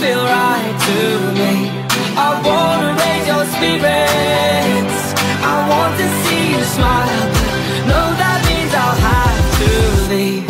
feel right to me. I wanna raise your spirits. I want to see you smile. No, that means I'll have to leave.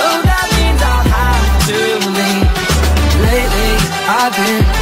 No, that means I'll have to leave. Lately, I've been